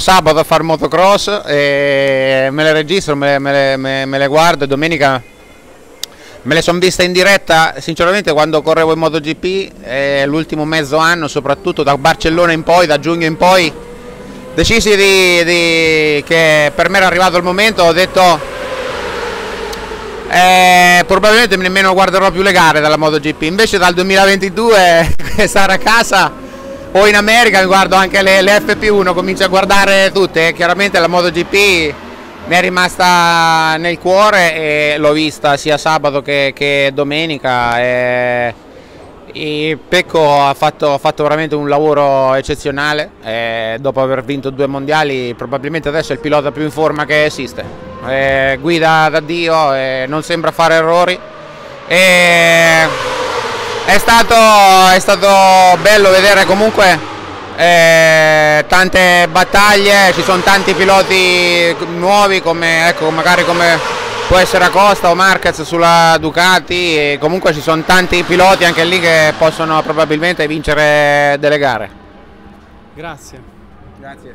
sabato a fare motocross e me le registro, me le, me le, me le guardo. Domenica me le sono viste in diretta sinceramente quando correvo in MotoGP eh, l'ultimo mezzo anno soprattutto da Barcellona in poi, da giugno in poi. Decisi di, di, che per me era arrivato il momento ho detto eh, probabilmente nemmeno guarderò più le gare dalla MotoGP. Invece dal 2022 stare a casa o in America mi guardo anche le, le FP1, comincio a guardare tutte, chiaramente la MotoGP mi è rimasta nel cuore e l'ho vista sia sabato che, che domenica e, e Pecco ha fatto, ha fatto, veramente un lavoro eccezionale e dopo aver vinto due mondiali probabilmente adesso è il pilota più in forma che esiste. E guida da Dio e non sembra fare errori e è stato, è stato bello vedere comunque eh, tante battaglie, ci sono tanti piloti nuovi come ecco, magari come può essere Acosta o Marquez sulla Ducati e comunque ci sono tanti piloti anche lì che possono probabilmente vincere delle gare. Grazie. Grazie.